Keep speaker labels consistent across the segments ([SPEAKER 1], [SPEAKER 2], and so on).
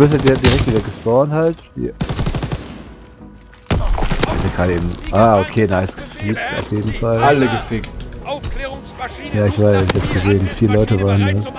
[SPEAKER 1] wirst ja direkt wieder gespawnt halt. Hier. Ich gerade eben. Ah, okay, nice. Gefickt auf jeden Fall.
[SPEAKER 2] Alle gefickt.
[SPEAKER 1] Ja, ich weiß, ich hab's gesehen. Vier Leute waren das.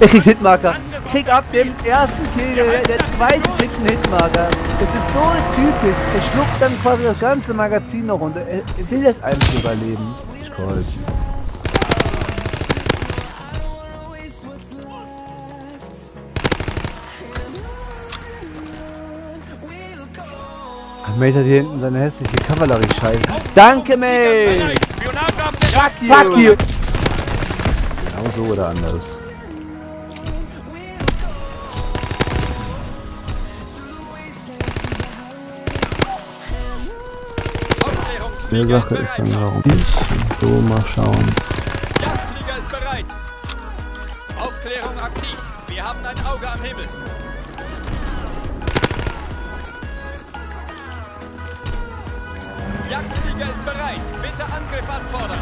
[SPEAKER 1] Er kriegt Hitmarker. Krieg ab dem ersten Kill, der, der zweite kriegt einen Hitmarker. Das ist so typisch. Er schluckt dann quasi das ganze Magazin noch runter. Er, er will das einfach überleben. Stolz. Mate hat hier hinten seine hässliche Kavallerie-Scheiße. Danke, Mate! Fuck you! Fuck you! Genau so oder anders. Die Sache ist dann warum ich so mal schauen.
[SPEAKER 3] Jagdflieger ist bereit. Aufklärung aktiv. Wir haben ein Auge am Himmel. Jagdflieger ist bereit. Bitte Angriff anfordern.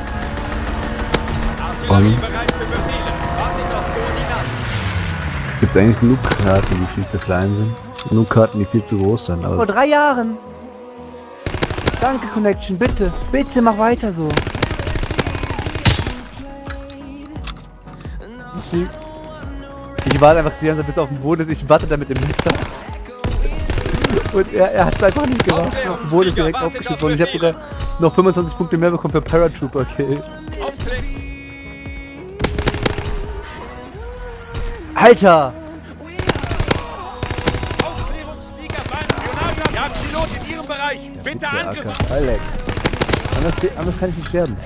[SPEAKER 3] Artillerie bereit für Befehle. Wartet auf Koordinaten.
[SPEAKER 1] Gibt es eigentlich genug Karten, die viel zu klein sind? Genug Karten, die viel zu groß sind. Aber
[SPEAKER 4] Vor drei Jahren. Danke, Connection. Bitte, bitte mach weiter so. Ich, ich warte einfach die ganze Zeit bis auf den Boden ist. Ich warte da mit dem Messer. Und er, er hat es einfach nicht gemacht. Boden ist direkt aufgeschüttet worden. Ich habe sogar noch 25 Punkte mehr bekommen für Paratrooper Kill. Alter!
[SPEAKER 3] Bitte Angriff.
[SPEAKER 1] Alex. Anders, anders kann ich nicht sterben.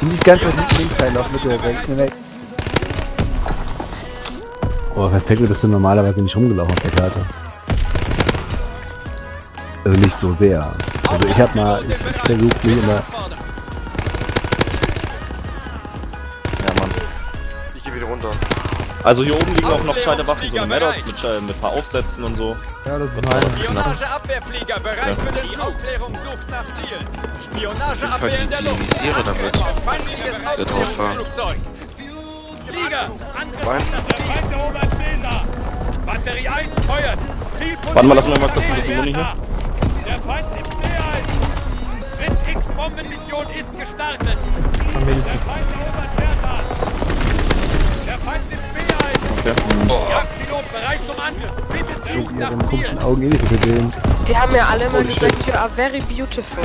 [SPEAKER 1] Und nicht ganz links links reinlaufen, bitte. Weg, weg. Boah, perfekt bist du normalerweise nicht rumgelaufen auf der Karte. Also nicht so sehr. Also ich hab mal, ich, ich versuche mich immer.
[SPEAKER 5] Ja, Mann. Ich geh wieder runter. Also hier oben liegen auch noch gescheite Waffen, so eine Maddox mit, äh, mit paar Aufsätzen und so.
[SPEAKER 1] Ja, das ist
[SPEAKER 3] Spionageabwehrflieger bereit für den Die Aufklärung sucht nach Zielen. Spionageabwehr in der Luft.
[SPEAKER 6] Visiere damit.
[SPEAKER 3] Feindliches
[SPEAKER 6] Wir drauf fahren.
[SPEAKER 3] Flieger. Batterie 1 feuert.
[SPEAKER 5] Warte mal, lassen wir mal kurz ein bisschen Muni hier.
[SPEAKER 3] Der Feind nimmt C ein. Fritz X Bombenmission ist gestartet. Der Feind erobert Versa. Der Feind nimmt B ein.
[SPEAKER 5] Okay.
[SPEAKER 3] Jagdpilot bereit zum Angriff. Bitte
[SPEAKER 1] mit
[SPEAKER 3] nach Ziel.
[SPEAKER 1] eh.
[SPEAKER 7] Die haben ja alle immer gesagt, you are very beautiful.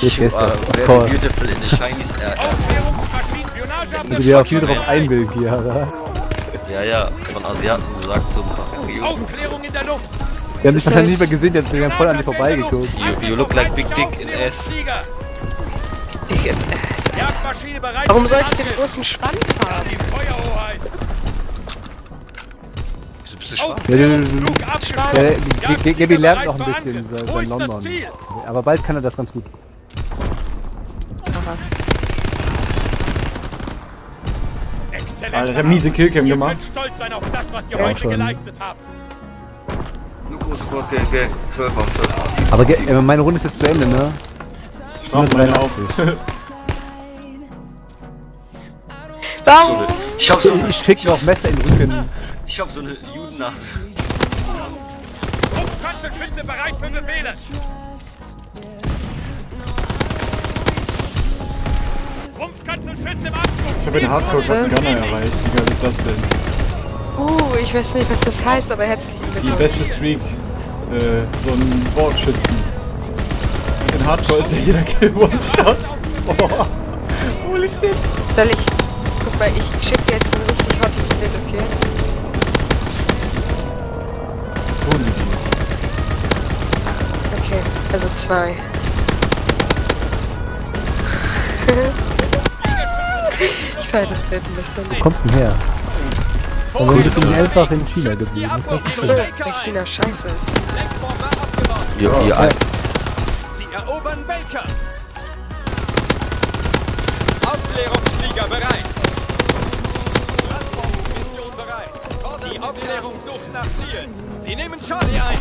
[SPEAKER 1] Yes, yes,
[SPEAKER 6] are
[SPEAKER 1] of course.
[SPEAKER 6] beautiful in the Chinese air.
[SPEAKER 1] Also die auch viel drauf einbilden, Chiara.
[SPEAKER 6] Ja, ja, von Asiaten gesagt so.
[SPEAKER 3] Aufklärung in der Luft.
[SPEAKER 1] Die haben dich wahrscheinlich nicht mehr gesehen, die haben die haben voll an dir vorbeigeguckt.
[SPEAKER 6] you, you look like big dick in.
[SPEAKER 7] Ich, äh,
[SPEAKER 3] Jagdmaschine bereit.
[SPEAKER 7] warum soll ich den großen Schwanz haben?
[SPEAKER 6] Wieso bist du schwarz?
[SPEAKER 1] Ja, du- du- du- Ja, Gabi lernt noch ein bisschen
[SPEAKER 3] ist das
[SPEAKER 1] London. Aber bald kann er das ganz gut.
[SPEAKER 2] Alter, ich hab miese Killcam gemacht.
[SPEAKER 3] stolz sein auf das, was ihr
[SPEAKER 1] Ja,
[SPEAKER 3] heute
[SPEAKER 1] schon.
[SPEAKER 3] geleistet habt.
[SPEAKER 6] Okay, okay. 12 auf 12 auf.
[SPEAKER 1] Aber äh, meine Runde ist jetzt zu Ende, ne?
[SPEAKER 2] Straf meine auf.
[SPEAKER 7] Warum?
[SPEAKER 6] Ich hab so,
[SPEAKER 1] Ich krieg noch Messer in den Rücken.
[SPEAKER 6] ich hab so eine Judennase.
[SPEAKER 3] Rumpfkanzelschütze bereit für Befehle.
[SPEAKER 2] Ich hab den Hardcore Top Gunner erreicht. Wie geil ist das denn?
[SPEAKER 7] Uh, ich weiß nicht, was das heißt, aber herzlichen
[SPEAKER 2] Die
[SPEAKER 7] Glückwunsch.
[SPEAKER 2] beste Streak. Äh, so ein Bordschützen. In Hardcore ist ja jeder Kill One-Shot. Oh. Holy shit.
[SPEAKER 7] Soll ich... Guck mal, ich schick dir jetzt ein richtig hottes Bild, okay?
[SPEAKER 2] Tun sie dies.
[SPEAKER 7] Okay, also zwei. ich feier das Bild ein bisschen.
[SPEAKER 1] Wo kommst du denn her? Also du bist nicht einfach in China geblieben. Das war
[SPEAKER 7] Ach so, weil China scheiße ist.
[SPEAKER 6] Ihr,
[SPEAKER 1] Ja.
[SPEAKER 3] Sie erobern Baker. Aufklärungsflieger bereit. Transportmission bereit. Die Aufklärung sucht nach Zielen. Sie nehmen Charlie ein.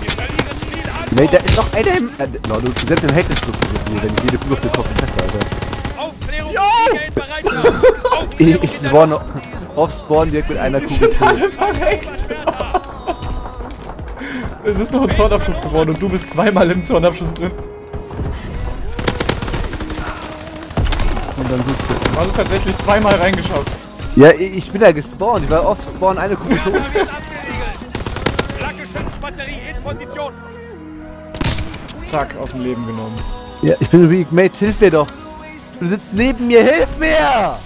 [SPEAKER 3] Wir verlieren Ziel an.
[SPEAKER 1] Nee, da ist noch einer im... Äh, no, du setzt den Heckenschluss zu mir, wenn ich jede Flucht treffe, Alter. Ich,
[SPEAKER 3] Aufklärung
[SPEAKER 1] ich
[SPEAKER 3] in der
[SPEAKER 1] spawn auf Spawn direkt mit einer
[SPEAKER 2] Wir
[SPEAKER 1] Kugel
[SPEAKER 2] sind
[SPEAKER 1] tot.
[SPEAKER 2] alle verreckt. Es ist noch ein Zornabschuss geworden und du bist zweimal im Zornabschuss drin.
[SPEAKER 1] Und dann sitzt du.
[SPEAKER 2] Du hast es tatsächlich zweimal reingeschaut.
[SPEAKER 1] Ja, ich ich bin da gespawnt. Ich war auf Spawn eine Kugel tot.
[SPEAKER 2] Zack, aus dem Leben genommen.
[SPEAKER 1] Ja, ich bin weak. Mate, hilf mir doch. Du sitzt neben mir, hilf mir!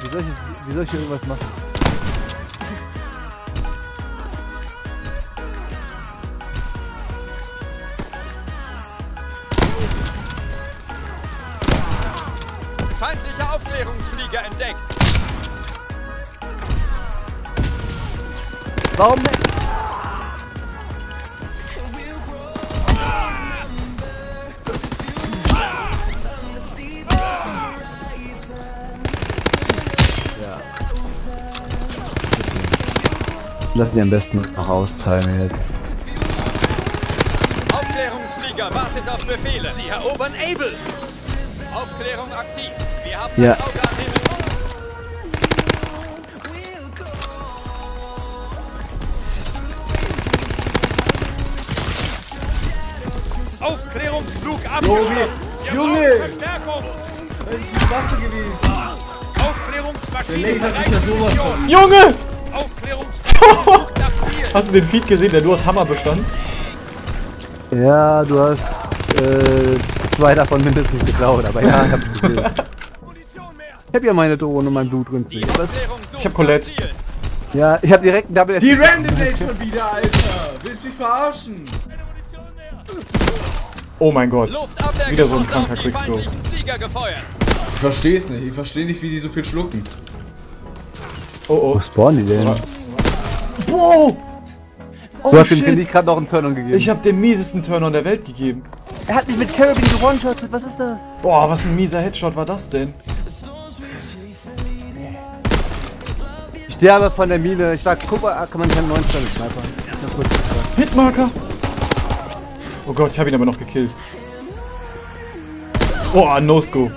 [SPEAKER 1] Wie soll ich, wie soll ich hier irgendwas machen?
[SPEAKER 3] Feindlicher Aufklärungsflieger entdeckt.
[SPEAKER 1] Warum? Lass die am besten noch austeilen jetzt.
[SPEAKER 3] Aufklärungsflieger wartet auf Befehle. Sie erobern Able. Aufklärung aktiv. Wir haben
[SPEAKER 1] Ja.
[SPEAKER 3] Aufklärungsflug abgeschlossen.
[SPEAKER 8] Junge!
[SPEAKER 3] Verstärkung.
[SPEAKER 8] Das ist die Waffe gewesen.
[SPEAKER 3] Aufklärungsmaschine
[SPEAKER 8] Laser
[SPEAKER 3] bereit
[SPEAKER 8] ist ja sowas.
[SPEAKER 2] Junge!
[SPEAKER 3] Aufklärungsflug.
[SPEAKER 2] Hast du den Feed gesehen, der nur aus Hammer bestand?
[SPEAKER 1] Ja, du hast äh, zwei davon mindestens geklaut, aber ja, ich hab gesehen. Ich hab ja meine Drohne und mein
[SPEAKER 3] sucht
[SPEAKER 2] Ich hab Colette.
[SPEAKER 1] Ja, ich hab direkt ein Double
[SPEAKER 8] Die
[SPEAKER 1] S.
[SPEAKER 8] Random Date schon wieder, Alter. Willst du mich verarschen?
[SPEAKER 2] Oh mein Gott. Wieder so ein kranker Quickscope.
[SPEAKER 8] Ich versteh's nicht. Ich versteh nicht, wie die so viel schlucken.
[SPEAKER 2] Oh
[SPEAKER 1] Wo
[SPEAKER 2] oh.
[SPEAKER 1] spawnen die denn?
[SPEAKER 2] Wow! Oh
[SPEAKER 1] Du hast dem
[SPEAKER 2] shit!
[SPEAKER 1] nicht gerade noch einen Turn-on gegeben.
[SPEAKER 2] Ich hab den miesesten Turn-on der Welt gegeben.
[SPEAKER 1] er hat mich mit Carabin gewone-shottet, was ist das?
[SPEAKER 2] Boah, was ein mieser Headshot war das denn?
[SPEAKER 1] Ich sterbe von der Mine. Ich war, guck mal, ah, kann man keinen 19 mit Sniper.
[SPEAKER 2] Hitmarker! Oh Gott, ich hab ihn aber noch gekillt. Oh, No-Scope.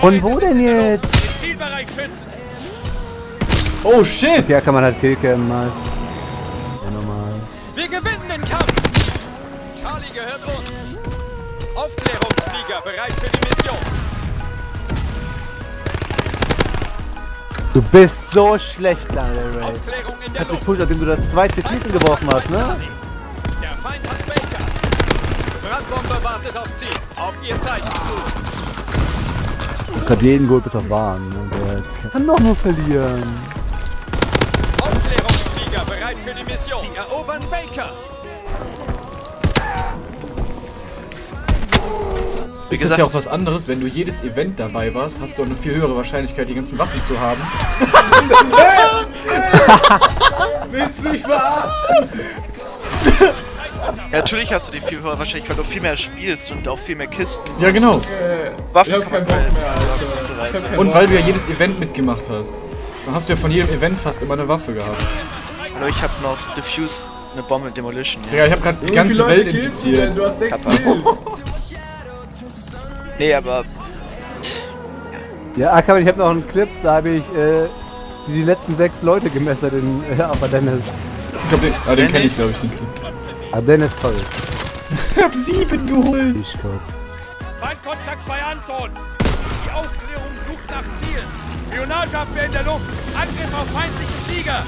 [SPEAKER 1] Von wo denn jetzt?
[SPEAKER 2] Oh shit!
[SPEAKER 1] Ja, kann man halt killcam, nice. Ja, normal.
[SPEAKER 3] Wir gewinnen den Kampf. Charlie gehört uns. Aufklärungsflieger bereit für die Mission.
[SPEAKER 1] Du bist so schlecht, Lana Ray.
[SPEAKER 3] Aufklärung in der
[SPEAKER 1] Hat
[SPEAKER 3] Luft.
[SPEAKER 1] gepusht, nachdem du das zweite Fließen geworfen hast, ne?
[SPEAKER 3] Der Feind hat Baker. Brandbombe wartet auf Ziel. Auf ihr Zeichen.
[SPEAKER 1] Ich hab jeden Gold bis auf Bahn. Ne? Der kann doch nur verlieren.
[SPEAKER 3] Aufklärungsflieger bereit für die Mission. Sie erobern Baker.
[SPEAKER 2] Ist das ja auch was anderes, wenn du jedes Event dabei warst, hast du auch eine viel höhere Wahrscheinlichkeit, die ganzen Waffen zu haben.
[SPEAKER 8] Willst du mich verarschen?
[SPEAKER 5] Ja, natürlich hast du die viel höhere Wahrscheinlichkeit, weil du viel mehr spielst und auch viel mehr Kisten,
[SPEAKER 2] Ja, genau.
[SPEAKER 8] Äh,
[SPEAKER 5] Waffen kann man
[SPEAKER 8] mehr, Alter.
[SPEAKER 5] und
[SPEAKER 2] weil du ja jedes Event mitgemacht hast. Dann hast du ja von jedem Event fast immer eine Waffe gehabt.
[SPEAKER 5] Hallo, ich hab noch Diffuse, eine Bombe Demolition. Ja.
[SPEAKER 2] Digga, ich hab grad die ganze Welt infiziert.
[SPEAKER 8] Du hast sechs.
[SPEAKER 5] Nee, aber
[SPEAKER 1] Ja, Ackermann, ich hab noch einen Clip, da habe ich äh, die letzten sechs Leute gemessert in äh, aber Dennis.
[SPEAKER 2] Ich glaub, den, ah, den kenn ich, glaube ich, den Clip.
[SPEAKER 1] Ah, Dennis voll.
[SPEAKER 2] Ich hab sieben geholt.
[SPEAKER 1] Ich glaub.
[SPEAKER 3] Feindkontakt bei Anton. Die Aufklärung sucht nach Ziel. Spionageabwehr in der Luft. Angriff auf feindliche Flieger.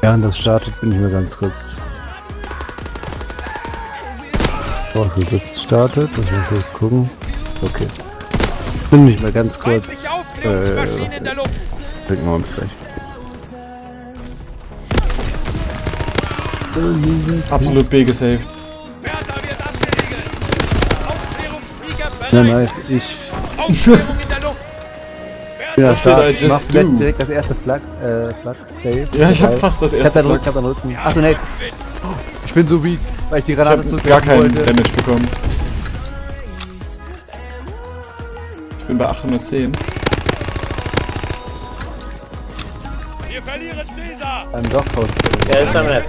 [SPEAKER 1] Während das startet, bin ich mir ganz kurz. Oh, es jetzt startet. Muss ich mal kurz gucken. Okay. Bin mich mal ganz kurz.
[SPEAKER 3] Aufklärungsmaschine
[SPEAKER 1] Äh, was-
[SPEAKER 3] in der Luft.
[SPEAKER 1] Wir gleich.
[SPEAKER 2] Absolut B gesaved.
[SPEAKER 1] Ja, nice. Ich
[SPEAKER 3] Aufklärung in der Luft.
[SPEAKER 1] bin am
[SPEAKER 2] did I
[SPEAKER 1] Start. Ich mach
[SPEAKER 2] do?
[SPEAKER 1] direkt das erste Flag, äh, Flag Save.
[SPEAKER 2] Ja, ich hab fast das
[SPEAKER 1] Ich hab
[SPEAKER 2] erste
[SPEAKER 1] deinen Rücken, ich
[SPEAKER 2] Flag.
[SPEAKER 1] hab deinen Rücken. Achso, nee. Ich bin so weak, weil ich die
[SPEAKER 2] Ich
[SPEAKER 1] Granate
[SPEAKER 2] hab
[SPEAKER 1] zurück
[SPEAKER 2] gar keinen
[SPEAKER 1] wollte.
[SPEAKER 2] Damage bekommen. Bin bei 810.
[SPEAKER 3] Wir verlieren Caesar.
[SPEAKER 1] Ein Dockhaus.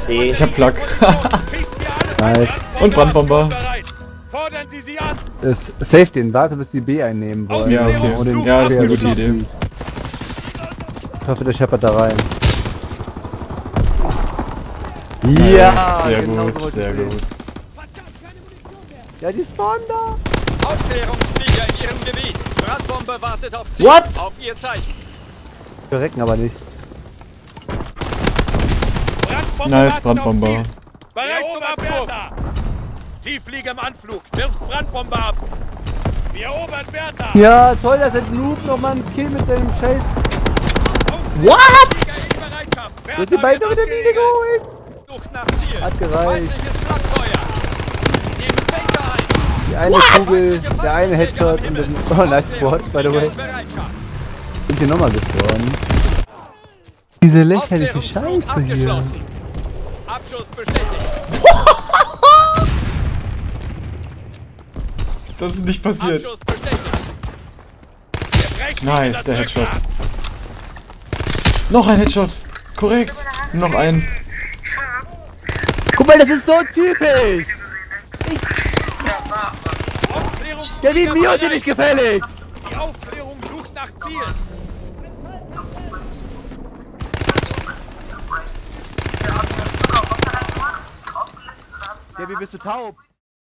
[SPEAKER 2] Ich hab Flak.
[SPEAKER 3] Schießt mir alle
[SPEAKER 1] Nice.
[SPEAKER 2] Und Brandbomber.
[SPEAKER 3] Fordern Sie sie an.
[SPEAKER 1] Ist safe den, warte bis die B einnehmen wollen.
[SPEAKER 2] Ja, okay.
[SPEAKER 1] Und den
[SPEAKER 2] Ja, das ist eine gute Idee.
[SPEAKER 1] Ich hoffe, der scheppert da rein.
[SPEAKER 2] Nice, sehr
[SPEAKER 1] genau so
[SPEAKER 2] gut,
[SPEAKER 1] wollte
[SPEAKER 2] sehr
[SPEAKER 1] ich sehen.
[SPEAKER 2] gut.
[SPEAKER 1] Ja, die spawnen da.
[SPEAKER 3] Aufklärungsflieger in Ihrem Gebiet. Brandbombe wartet auf Ziel.
[SPEAKER 2] What?
[SPEAKER 3] Auf Ihr Zeichen.
[SPEAKER 1] Wir recken aber nicht.
[SPEAKER 3] Brandbombe
[SPEAKER 2] Nice,
[SPEAKER 3] Ziel. Bereit zum Abwurf. Tieffliege im Anflug. Wirft Brandbombe ab. Wir erobern Bertha.
[SPEAKER 1] Ja, toll, dass der Noob nochmal einen Kill mit seinem Scheiß.
[SPEAKER 2] What?
[SPEAKER 3] In
[SPEAKER 1] hast die beiden noch mit der Mine geholt. Hat gereicht.
[SPEAKER 3] Feindliches Flankfeuer. Nehmen Baker ein.
[SPEAKER 1] Die eine Kugel, der eine Headshot und dann. Oh, nice Squad, by the way. Sind hier nochmal gespawnt. Diese lächerliche Scheiße hier.
[SPEAKER 3] abgeschlossen. Abschuss bestätigt.
[SPEAKER 2] Das ist nicht passiert. Nice, der Headshot. Noch ein Headshot. Korrekt. Noch ein.
[SPEAKER 1] Guck mal, das ist so typisch.
[SPEAKER 3] Aufklärungsflieger
[SPEAKER 1] Der wie mir dir
[SPEAKER 3] bereit.
[SPEAKER 1] nicht gefälligst.
[SPEAKER 3] Die Aufklärung sucht nach Zielen.
[SPEAKER 1] Ja, wie bist du taub?